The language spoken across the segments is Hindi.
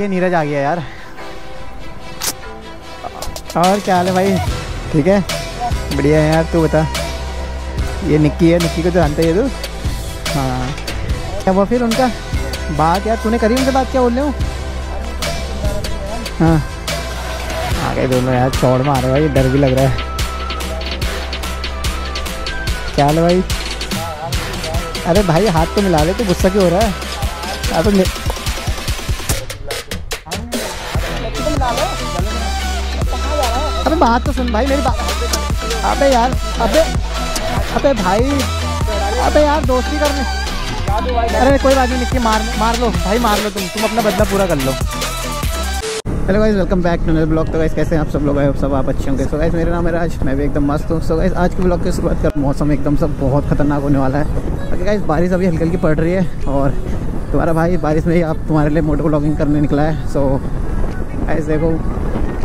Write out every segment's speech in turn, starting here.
ये नीरज आ गया यार। और क्या हाल है भाई? ठीक है? बढ़िया है यार, तू बता। ये निक्की है, निक्की को तो जानते ही तू। हाँ। क्या वो फिर उनका? बात यार, तूने करी उनसे बात, क्या बोल रहे हो? हाँ। आ गए दोनों यार चौड़ में रहे भाई, डर भी लग रहा है। क्या हाल है भाई? अरे भाई, हाथ तो मिला ले तू गुस्सा क्यों हो रहा है? अब अबे बात तो सुन भाई, मेरी बात अबे यार, अबे अबे भाई, अबे यार, दोस्ती करने। अरे कोई बात नहीं, निक्की, मार मार लो, भाई मार लो तुम तुम अपना बदला पूरा कर लो। Hello guys welcome back to another blog तो गाइस कैसे हैं आप सब लोग? आए सब आप अच्छे होंगे। सो गाइस मेरा नाम है राज, मैं भी एकदम मस्त हूँ। सो गाइस आज के ब्लॉग की शुरुआत कर मौसम एकदम सब बहुत खतरनाक होने वाला है। बाकी गाइस बारिश अभी हल्की हल्की पड़ रही है, और तुम्हारा भाई, बारिश में ही आप तुम्हारे लिए मोटो ब्लॉगिंग करने निकला है। सो गाइस देखो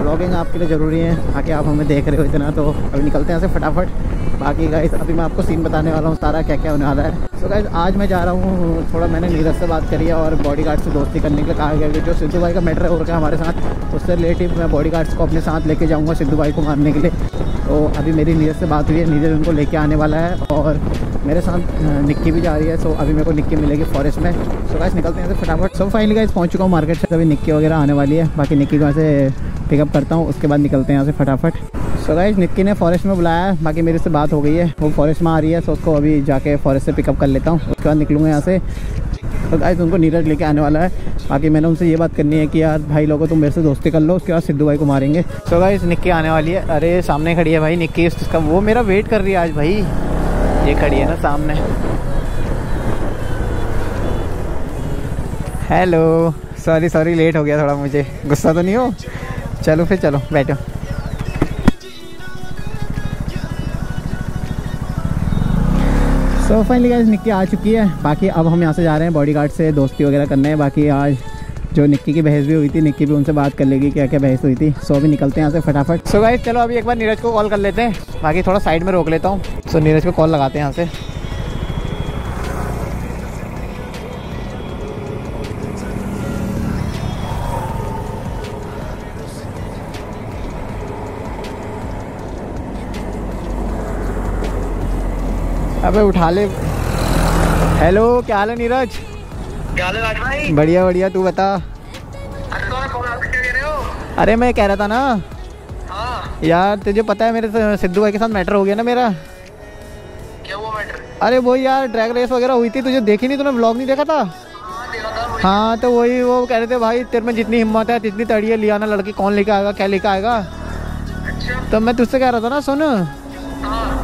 ब्लॉगिंग आपके लिए ज़रूरी है आके आप हमें देख रहे हो इतना तो अभी निकलते हैं यहाँ से फटाफट। बाकी गाइस अभी मैं आपको सीन बताने वाला हूँ, सारा क्या क्या होने वाला है। सो गाइस आज मैं जा रहा हूँ, थोड़ा मैंने नीरज से बात करी है और बॉडी से दोस्ती करने के लिए कहा गया जो सिद्धू भाई का मैटर हो रखा है हमारे साथ, उससे रिलेटिव मैं बॉडी गार्ड्स को अपने साथ लेके जाऊँगा सिद्धू भाई को मारने के लिए। तो अभी मेरी नीरज से बात हुई है, नीरज उनको लेके आने वाला है और मेरे साथ निक्की भी जा रही है सो अभी मेरे को निक्की मिलेगी फॉरेस्ट में। सो गाइस निकलते हैं फटाफट। सो फाइनली गाइस पहुँच चुका हूँ मार्केट से, अभी निक्की वगैरह आने वाली है, बाकी निक्की को ऐसे पिकअप करता हूँ, उसके बाद निकलते हैं यहाँ से फटाफट। सो गाइज़ निक्की ने फॉरेस्ट में बुलाया, बाकी मेरे से बात हो गई है। वो फॉरेस्ट में आ रही है सो उसको अभी जाके फॉरेस्ट से पिकअप कर लेता हूँ। उसके बाद निकलूँगा यहाँ से। तो गाइज़ उनको नीरज लेके आने वाला है। बाकी मैंने उनसे ये बात करनी है कि यार, भाई लोगों तुम मेरे से दोस्ती कर लो, उसके बाद सिद्धू भाई को मारेंगे। सो गाइज़ निक्की आने वाली है। अरे, सामने खड़ी है भाई निक्की उसका, वो मेरा वेट कर रही है आज भाई। ये खड़ी है ना सामने। हेलो सॉरी सॉरी लेट हो गया थोड़ा मुझे। गुस्सा तो नहीं हो? चलो फिर चलो, बैठो। सो फाइनली गाइस निक्की आ चुकी है। बाकी अब हम यहाँ से जा रहे हैं बॉडीगार्ड से, दोस्ती वगैरह करने हैं। बाकी आज जो निक्की की बहस भी हुई थी, निक्की भी उनसे बात कर लेगी क्या क्या बहस हुई थी। सो अभी निकलते हैं यहाँ से फटाफट। सो गाइस चलो अभी एक बार नीरज को कॉल कर लेते हैं। बाकी थोड़ा साइड में रोक लेता हूँ। सो नीरज को कॉल लगाते हैं यहाँ से। अबे उठा ले। हेलो क्या हाल है नीरज? क्या हाल है राज भाई? बढ़िया बढ़िया तू बता। अरे हो? अरे मैं कह रहा था ना। हाँ। यार तुझे पता है मेरे सिद्धू भाई के साथ मैटर हो गया ना मेरा? क्या हुआ मैटर अरे वो यार ड्रैग रेस वगैरह हुई थी तुझे देखी नहीं तूने ब्लॉग नहीं देखा था? हाँ देखा था हाँ तो वही वो कह रहे थे भाई तेरे में जितनी हिम्मत है जितनी तड़ी है लियाना लड़की कौन लेके आएगा क्या लेके आएगा? अच्छा। तो मैं तुझसे कह रहा था ना सुन।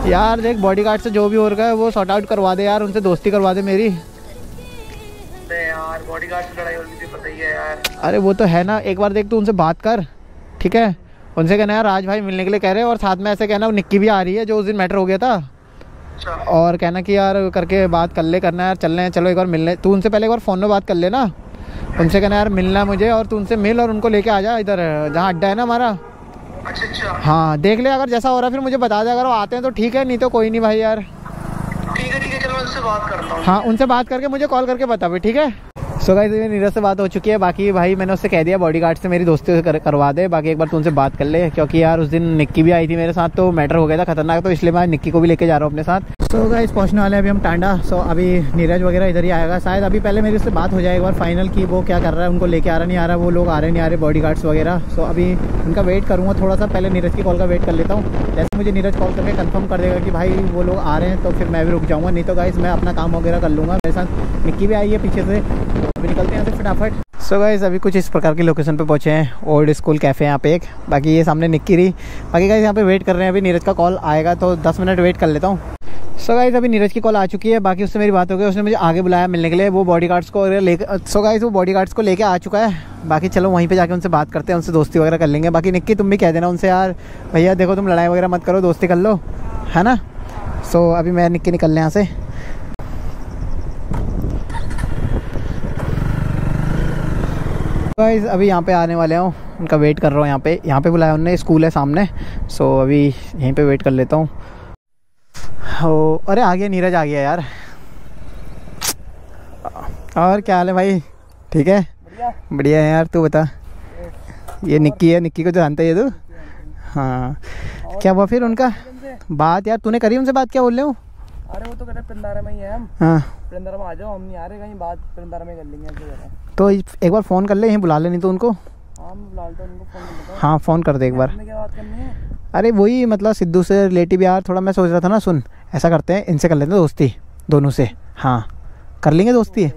यार देख बॉडी गार्ड से जो भी हो रहा है वो सॉर्ट आउट करवा दे यार उनसे दोस्ती करवा दे मेरी। अरे यार बॉडी गार्ड से लड़ाई हो रही थी पता ही है यार। अरे वो तो है ना एक बार देख तू उनसे बात कर ठीक है? उनसे कहना यार राज भाई मिलने के लिए कह रहे हैं और साथ में ऐसे कहना निक्की भी आ रही है जो उस दिन मैटर हो गया था। अच्छा। और कहना कि यार करके बात कर ले करना यार चल रहे चलो एक बार मिलने। तू उनसे पहले एक बार फ़ोन में बात कर लेना। उनसे कहना यार मिलना मुझे और तू उनसे मिल और उनको लेके आ जा इधर जहाँ अड्डा है ना हमारा। अच्छा अच्छा। हाँ देख ले अगर जैसा हो रहा है फिर मुझे बता दे। अगर वो आते हैं तो ठीक है नहीं तो कोई नहीं भाई यार। ठीक है ठीक है चलो उनसे बात करता हूँ। हाँ उनसे बात करके मुझे कॉल करके बता भाई ठीक है? सो गाइस मेरी नीरज से बात हो चुकी है। बाकी भाई मैंने उससे कह दिया बॉडी गार्ड से मेरी दोस्ती कर, करवा दे। बाकी एक बार तू उनसे बात कर ले क्योंकि यार उस दिन निक्की भी आई थी मेरे साथ तो मैटर हो गया था खतरनाक तो इसलिए मैं निक्की को भी लेके जा रहा हूँ अपने साथ। सो गाइस पहुँचने वाले अभी हम टांडा। सो अभी नीरज वगैरह इधर ही आएगा। शायद अभी पहले मेरी उससे बात हो जाए एक बार फाइनल की वो क्या कर रहा है उनको लेके आ रहा नहीं आ रहा वो लोग आ रहे नहीं आ रहे बॉडी गार्ड्स वगैरह। सो अभी उनका वेट करूँगा थोड़ा सा पहले नीरज की कॉल का वेट कर लेता हूँ। जैसे मुझे नीरज कॉल करके कंफर्म कर देगा कि भाई वो लोग आ रहे हैं तो फिर मैं भी रुक जाऊँगा। नहीं तो गाइस मैं अपना काम वगैरह कर लूँगा। मेरे साथ निक्की भी आई है पीछे से। अभी निकलते हैं फटाफट। सो गाइज़ अभी कुछ इस प्रकार की लोकेशन पे पहुँचे हैं ओल्ड स्कूल कैफ़े यहाँ पे एक। बाकी ये सामने निक्की रही। बाकी गाइज़ यहाँ पे वेट कर रहे हैं, अभी नीरज का कॉल आएगा तो 10 मिनट वेट कर लेता हूँ। सो गाइज़ अभी नीरज की कॉल आ चुकी है, बाकी उससे मेरी बात हो गई, उसने मुझे आगे बुलाया मिलने के लिए, वो बॉडी गार्ड्स को लेकर सो गाइज़ वो बॉडी गार्ड्स को लेके आ चुका है। बाकी चलो वहीं पे जाके उनसे बात करते हैं, उनसे दोस्ती वगैरह कर लेंगे। बाकी निक्की, तुम भी कह देना उनसे, यार, भैया, देखो तुम लड़ाई वगैरह मत करो, दोस्ती कर लो। है ना? सो अभी मैं निक्की निकल यहाँ से। गाइस अभी यहाँ पे आने वाले हूँ उनका वेट कर रहा हूँ यहाँ पे। यहाँ पे बुलाया उन्होंने स्कूल है सामने। सो अभी यहीं पे वेट कर लेता हूँ। ओ अरे आ गया नीरज आ गया यार। और क्या हाल है भाई? ठीक है? बढ़िया। बढ़िया है यार तू बता। ये निक्की है निक्की को जानता है ये तू? हाँ। क्या हुआ फिर उनका? बात यार तूने करी उनसे बात? क्या बोल रहे हो? अरे वो तो कहते पिंदारा में ही है हम। हाँ। पिंदारा में आ जाओ हम नहीं आ रहे कहीं बात पिंदारा में कर लेंगे हैं। तो एक बार फ़ोन कर ले यहीं बुला ले नहीं तो उनको। हाँ फ़ोन कर हाँ। कर दे एक बार। हूँ है? अरे वही मतलब सिद्धू से रिलेटिव यार थोड़ा मैं सोच रहा था ना सुन ऐसा करते हैं इनसे कर लेते हैं दोस्ती दोनों से। हाँ कर लेंगे दोस्ती। है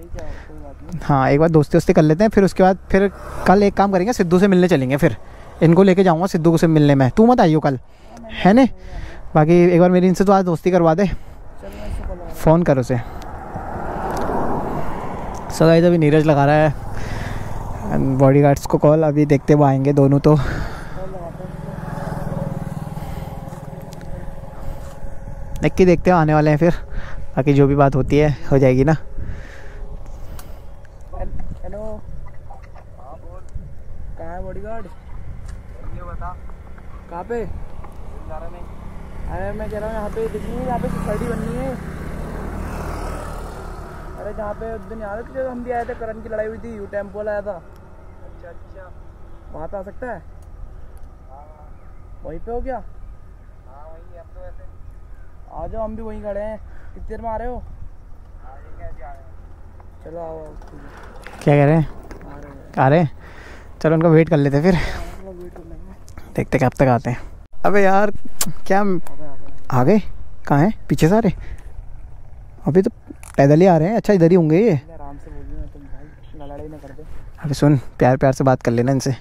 हाँ एक बार दोस्ती वोस्ती कर लेते हैं फिर उसके बाद फिर कल एक काम करेंगे सिद्धू से मिलने चलेंगे फिर। इनको लेके जाऊँगा सिद्धू से मिलने में। तू मत आइयो कल। है ना? बाकी एक बार मेरी इनसे तो आज दोस्ती करवा दे चल मैं इससे कॉल लगा फ़ोन कर उसे। सो गाइस अभी नीरज लगा रहा है। एंड बॉडी गार्ड्स को कॉल अभी देखते वो आएँगे दोनों तो। देख के देखते हो आने वाले हैं फिर। बाकी जो भी बात होती है हो जाएगी ना। हेलो हाँ बोल। कहाँ है बॉडीगार्ड ये बता। कहाँ पे? अरे मैं कह रहा हूँ यहाँ पे यहाँ पे सोसाइटी बननी है। अरे जहाँ पे उस दिन याद है हम भी आए थे करण की लड़ाई हुई थी यू टेंपो वाला आया था। अच्छा अच्छा। वहाँ पे आ सकता है? वहीं पे हो क्या? हाँ वहीं अब तो वैसे। आ जाओ हम भी वहीं खड़े हैं। कितनी देर में आ रहे हो? चलो आओ है। क्या कह रहे हैं? आ रहे हैं। आ रहे हैं? चलो उनका वेट कर लेते फिर। देखते कब तक आते हैं। अबे यार क्या आ गए। आ गए? कहाँ हैं? पीछे से आ रहे? अभी तो पैदल ही आ रहे हैं। अच्छा इधर ही होंगे ये। अबे सुन प्यार प्यार से बात कर लेना इनसे।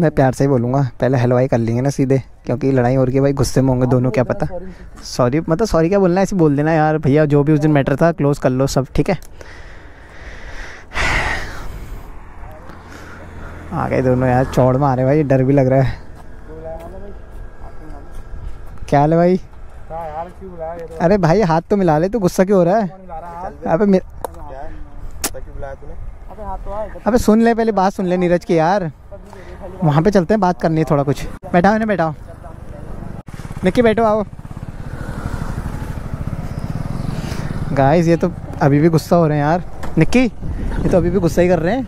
मैं प्यार से ही बोलूँगा। पहले हलवाई कर लेंगे ना सीधे क्योंकि लड़ाई हो रही है भाई गुस्से में होंगे दोनों क्या पता। सॉरी मतलब सॉरी क्या बोलना है ऐसे बोल देना यार भैया जो भी उस दिन मैटर था क्लोज कर लो सब ठीक है? आ गए दोनों यार चौड़ में आ रहे भाई डर भी लग रहा है। क्या हाल है भाई? तो अरे भाई हाथ तो मिला ले तू गुस्सा क्यों हो रहा है? कौन बुला रहा है। अबे मे- क्यों अबे हाथ तो अबे सुन ले पहले बात सुन ले नीरज की यार। वहाँ पे चलते हैं बात करनी है थोड़ा कुछ। बैठाओ इन्हें बैठाओ। निक्की बैठो आओ। गाइस ये तो अभी भी गुस्सा हो रहे हैं यार। निक्की ये तो अभी भी गुस्सा ही कर रहे हैं।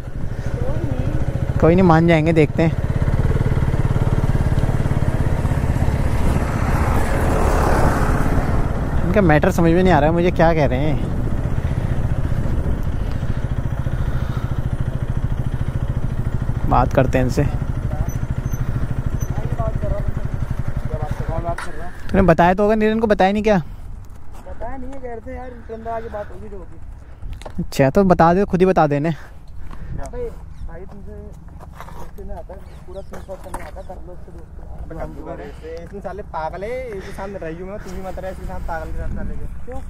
कोई नहीं मान जाएँगे देखते हैं। इनका मैटर समझ में नहीं आ रहा है मुझे क्या कह रहे हैं? बात करते हैं इनसे। तूने बताया तो होगा नीरन को बताया नहीं क्या? बताया नहीं है कह रहे थे यार आगे बात होगी जो होगी। अच्छा तो बता दे खुद ही बता देने अबे भाई तुमसे पूरा आता है दोस्ती इसमें साले पागल है इसके सामने रही मैं तू भी मत रहा इसके साथ पागल के साथ साले के क्यों?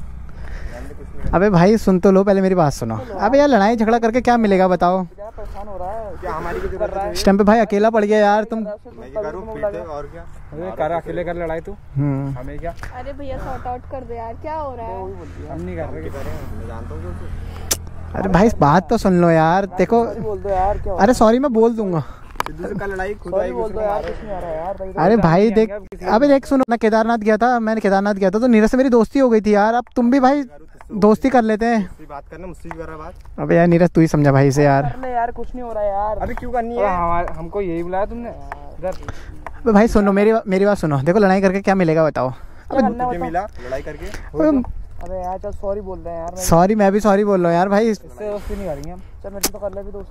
अबे भाई सुन तो लो पहले मेरी बात सुनो। अबे यार लड़ाई झगड़ा करके क्या मिलेगा बताओ। परेशान हो रहा है? क्या हमारी कर रहा इस टाइम पे भाई अकेला पड़ गया यार तुम करूँ पीट दे और क्या? अरे कर अकेले कर लड़ाई तू। हम्म। हमें क्या? अरे भैया सॉर्ट आउट कर दे यार क्या हो रहा है? हम नहीं कर रहे। जानता हूँ अरे भाई बात तो सुन लो यार देखो यार अरे सॉरी मैं बोल दूँगा। सिद्धू से कल लड़ाई खुद सॉरी आई बोल दो यार कुछ नहीं आ रहा यार भाई अरे भाई देख अबे देख सुनो मैं केदारनाथ गया था मैंने केदारनाथ गया था तो नीरज से मेरी दोस्ती हो गई थी यार अब तुम भी भाई दोस्ती कर लेते हैं। बात करना मुझसे भी बात। अबे यार नीरज तू ही समझा भाई से यार। यार कुछ नहीं हो रहा यार। अभी क्यों करनी है? हमको यही बुलाया तुमने। अबे भाई सुनो मेरी मेरी बात सुनो देखो लड़ाई करके क्या मिलेगा बताओ। बताओ? मिला लड़ाई करके? अबे अबे यार चल सॉरी बोल रहे हैं यार सॉरी मैं भी सॉरी बोल रहा हूँ यार भाई। इससे दोस्ती नहीं करेंगे हम। चल मेरे से तो कर ले भी दोस्त।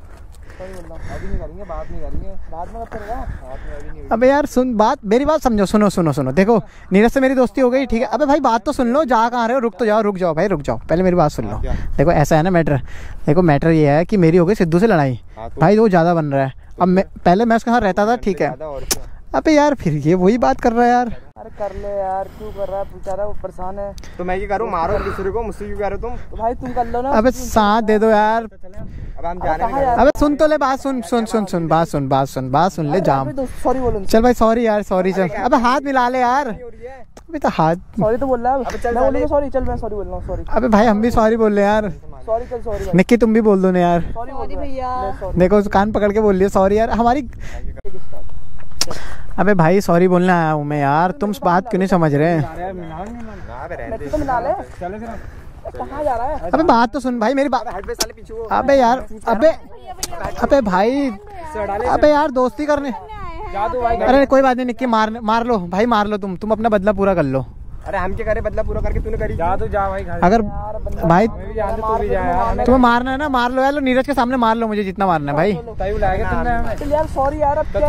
सॉरी बोल रहा हूँ अभी नहीं करेंगे बात नहीं करेंगे। बाद में कब करेगा? बात में अभी नहीं। अबे यार सुन बात मेरी बात समझो सुनो सुनो सुनो। देखो नीरज से मेरी दोस्ती हो गई ठीक है? अबे भाई बात तो सुन लो जा कहाँ रहे हो रुक तो जाओ रुक जाओ भाई रुक जाओ। पहले मेरी बात सुन लो। देखो ऐसा है ना मैटर। देखो मैटर ये है कि मेरी हो गई सिद्धू से लड़ाई। हाँ तो? भाई वो ज़्यादा बन रहा है। अब मैं पहले मैं उसके साथ रहता था ठीक है। अबे यार फिर ये वही बात कर रहा है यार। अरे कर ले यार क्यों कर रहा है? बेचारा वो परेशान है। तो मैं क्या करूँ मारो एक दूसरे को मुझसे क्यों कह रहे हो तुम? तो भाई तुम कर लो ना। अबे साथ दे दो यार। अब हैं अबे सुन तो ले बात सुन सुन सुन सुन बात सुन बात सुन बात सुन ले जाम। सॉरी बोलो। चल भाई सॉरी यार सॉरी चल। अबे हाथ मिला ले यार। अबे तो हाथ सॉरी तो बोल रहा है। चल मैं सॉरी चल मैं सॉरी बोल रहा हूँ सॉरी अबे भाई हम भी सॉरी बोल रहे यार। सॉरी चल सॉरी निक्की तुम भी बोल दो ना यार। सॉरी भैया। देखो कान पकड़ के बोल रही सॉरी यार। हमारी अबे भाई सॉरी बोलने आया हूँ मैं यार। तुम बात क्यों नहीं समझ रहे? तो कहाँ जा रहा है? अबे बात तो सुन भाई मेरी बात हेड पे साले पीछे वो अबे यार अबे अबे भाई अबे यार दोस्ती करने। अरे कोई बात नहीं निक्की मार मार लो। भाई मार लो तुम। तुम अपना बदला पूरा कर लो। अरे हम क्या करे? बदला पूरा करके तूने करी। जादू जा भाई घर अगर भाई जादू तू भी जा यार। तुम्हें मारना है ना मार लो यार लो नीरज के सामने मार लो मुझे जितना मारना है भाई। सॉरी यार अब क्या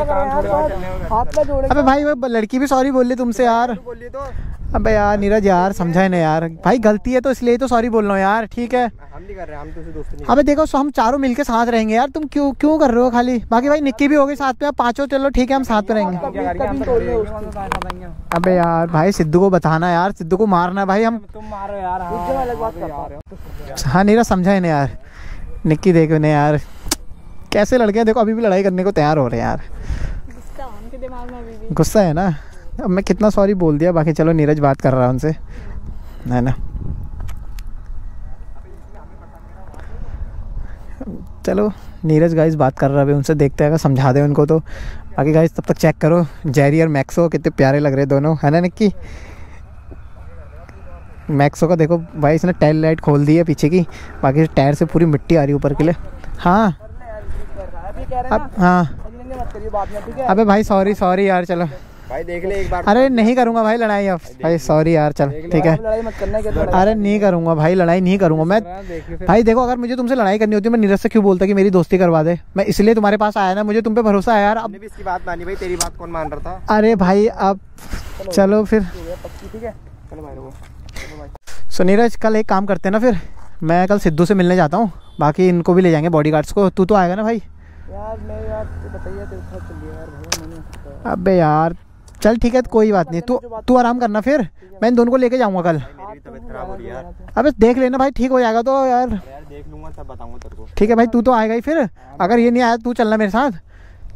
हाथ में जोड़े अबे भाई वो लड़की भी सॉरी बोल रही तुमसे यार। बोलिए तो। अबे यार नीरज यार समझाए ना यार। भाई गलती है तो इसलिए तो सॉरी बोल रहा हूँ यार ठीक है? हम नहीं कर रहे हम तो उसे दोस्त नहीं अबे देखो सो हम चारों मिलके साथ रहेंगे यार तुम क्यों क्यों कर रहे हो खाली? बाकी भाई निक्की भी होगी साथ में अब पाँचों चलो ठीक है हम साथ में रहेंगे। तो अबे यार भाई सिद्धू को बताना यार सिद्धू को मारना है भाई हम तुम मारो यार हाँ। हाँ। नीरज समझाए ना यार। निक्की देखो ना यार कैसे लड़के हैं? देखो अभी भी लड़ाई करने को तैयार हो रहे हैं यार। गुस्सा उनके दिमाग में अभी भी। गुस्सा है ना? अब मैं कितना सॉरी बोल दिया बाकी चलो नीरज बात कर रहा है उनसे। है ना? चलो नीरज गाइस बात कर रहा है अभी उनसे देखते हैं अगर समझा दे उनको तो। बाकी गाइस तब तक चेक करो जेरी और मैक्सो कितने प्यारे लग रहे दोनों है ना निक्की? मैक्सो का देखो भाई इसने टेल लाइट खोल दी है पीछे की बाकी टायर से पूरी मिट्टी आ रही है ऊपर के लिए। हाँ। अब हाँ। है? अबे भाई सॉरी सॉरी यार चलो। भाई देख ले एक बार। अरे नहीं करूँगा भाई लड़ाई अब। भाई सॉरी यार चल ठीक है। लड़ाई मत करना के अरे नहीं करूँगा भाई लड़ाई नहीं करूँगा। मैं भाई देखो अगर मुझे तुमसे लड़ाई करनी होती मैं नीरज से क्यों बोलता कि मेरी दोस्ती करवा दे? मैं इसलिए तुम्हारे पास आया ना मुझे तुम पे भरोसा है यार अब इसकी बात मानी भाई तेरी बात कौन मान रहा था? अरे भाई अब चलो। फिर। ठीक है सो नीरज कल एक काम करते हैं ना फिर। मैं कल सिद्धू से मिलने जाता हूँ। बाकी इनको भी ले जाएँगे बॉडी गार्ड्स को। तू तो आएगा ना भाई? यार मैं यार बताइए हो अबे यार चल ठीक है कोई बात नहीं। तू तू आराम करना फिर। मैं इन दोनों को लेके जाऊँगा कल। मेरी अबे देख लेना भाई ठीक हो जाएगा तो यार। यार देख लूँगा तब बताऊँगा तेरे को। ठीक है भाई तू तो आएगा ही फिर। अगर ये नहीं आया तू चलना मेरे साथ।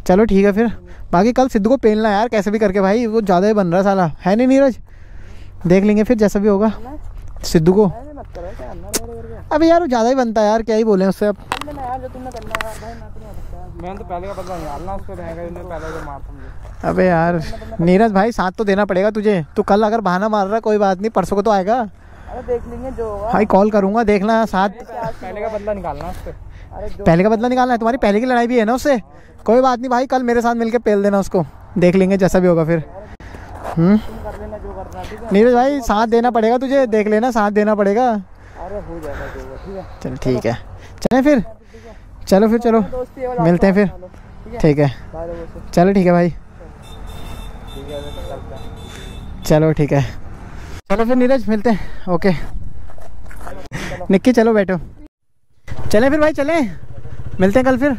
चलो ठीक है फिर। बाकी कल सिद्धू को पेलना यार कैसे भी करके भाई वो ज़्यादा ही बन रहा है साला। है नहीं नीरज? देख लेंगे फिर जैसा भी होगा। सिद्धू को। मेरे अबे यार वो ज़्यादा ही बनता है यार क्या ही बोले उससे अब। तो नहीं मैंने तो पहले का बदला निकालना उसको रहेगा पहले मुझे अबे यार नीरज भाई साथ तो देना पड़ेगा तुझे। तू कल अगर बहाना मार रहा कोई बात नहीं परसों को तो आएगा। अरे देख लेंगे जो होगा। भाई कॉल करूँगा देखना साथ। पहले का बदला निकालना उससे। अरे पहले का बदला निकालना है तुम्हारी पहले की लड़ाई भी है ना उससे? कोई बात नहीं भाई कल मेरे साथ मिलके पेल देना उसको। देख लेंगे जैसा भी होगा फिर। हम्म? तुम कर लेना जो करना है, ठीक है? नीरज भाई साथ देना पड़ेगा तुझे देख लेना साथ देना पड़ेगा। अरे हो जाएगा जो होगा ठीक है? चल ठीक है। चलें फिर? चलो फिर चलो। मिलते हैं फिर। ठीक है? है। चलो ठीक है भाई। चलो ठीक है। चलो फिर नीरज मिलते हैं। ओके। निक्की चलो बैठो। चलें फिर भाई चलें। मिलते हैं कल फिर।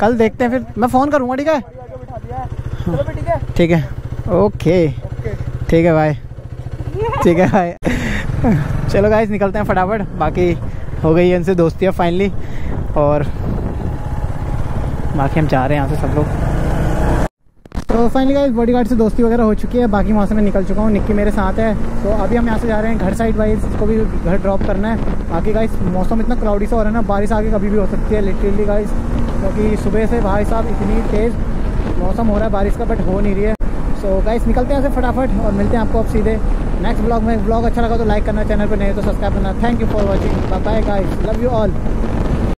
कल देखते हैं फिर। मैं फ़ोन करूँगा ठीक है? है। ठीक है। ओके। ठीक है भाई ठीक है भाई चलो गाइस निकलते हैं फटाफट। बाकी हो गई है इनसे दोस्ती अब फाइनली और बाकी हम जा रहे हैं यहाँ से सब लोग। तो फाइनली गाइस बॉडी गार्ड से दोस्ती वगैरह हो चुकी है, बाकी वहाँ से मैं निकल चुका हूँ निक्की मेरे साथ है। तो अभी हम यहाँ से जा रहे हैं, घर साइड वाइज को भी घर ड्रॉप करना है। बाकी गाइस मौसम इतना क्लाउडी सा हो रहा है ना, बारिश आगे कभी भी हो सकती है लिटरली गाइस क्योंकि सुबह से भाई साहब इतनी तेज़ मौसम हो रहा है, बारिश का बट हो नहीं रही है। सो गाइस निकलते हैं ऐसे फटाफट और मिलते हैं आपको अब सीधे नेक्स्ट ब्लॉग में। ब्लॉग अच्छा लगा तो लाइक करना चैनल पर नहीं तो सब्सक्राइब करना। Thank you for watching bye guys love you all